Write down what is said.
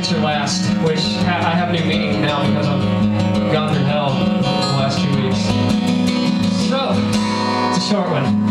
picture last, which I have new meaning now because I've gone through hell the last two weeks. So, it's a short one.